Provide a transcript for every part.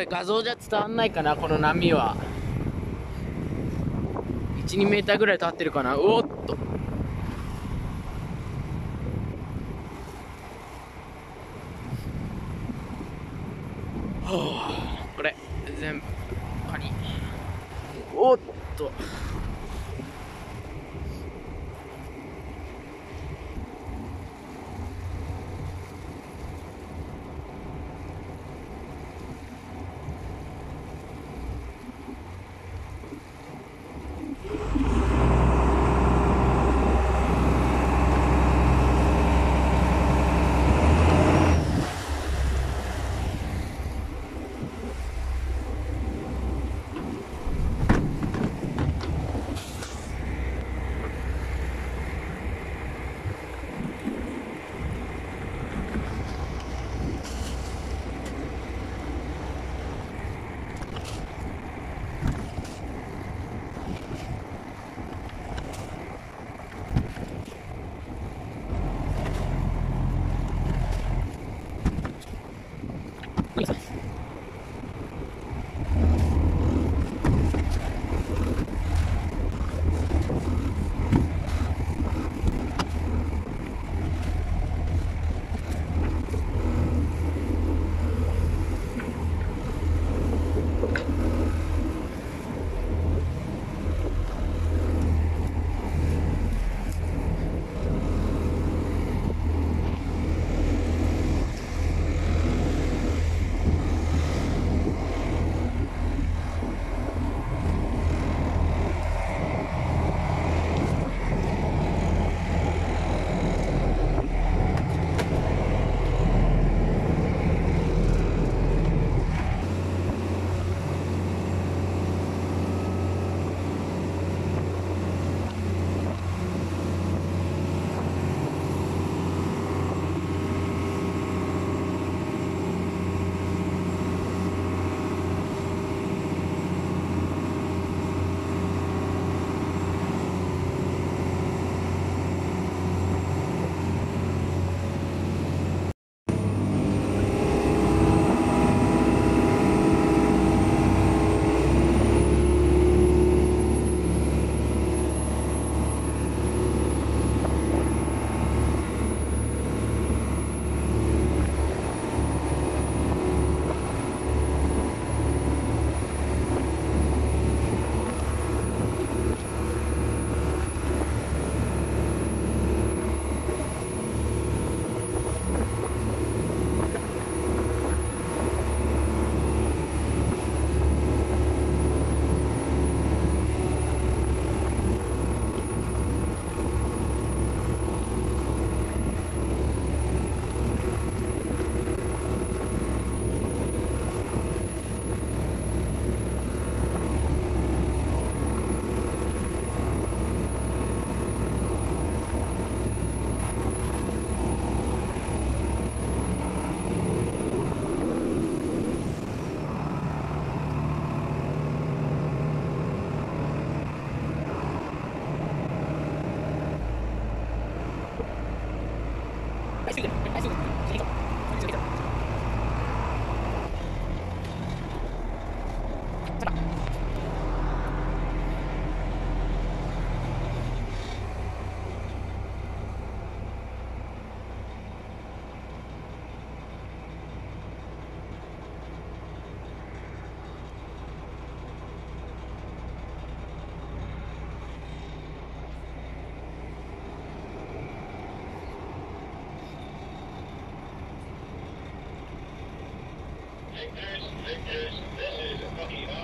れ画像じゃ伝わんないかなこの波は。12メーターぐらい立ってるかな。おっと。はあこれ全部カニおっと。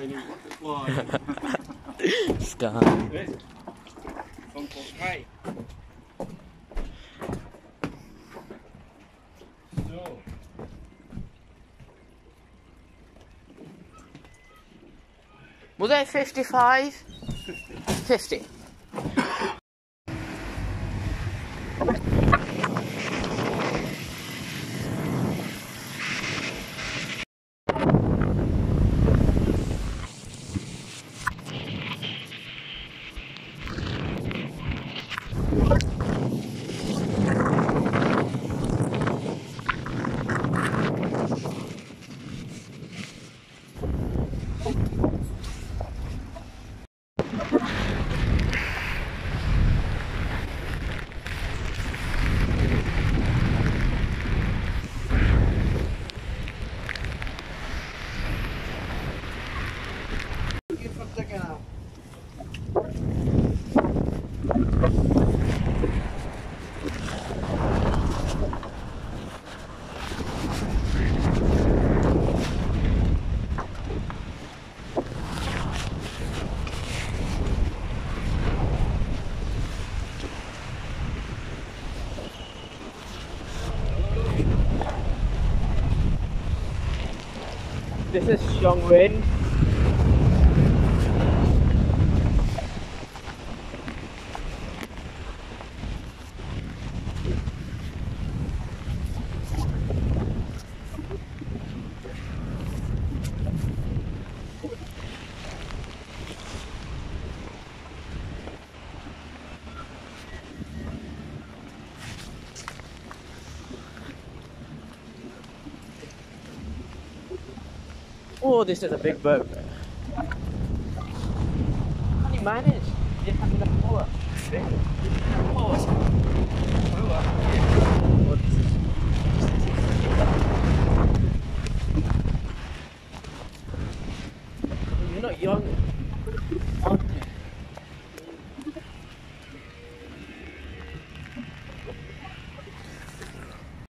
tiny butterfly. Sky. Hey. Was that 55? 50. 50. This is Xiongwen. Oh, this is a big boat. How do you manage? You have power. Power.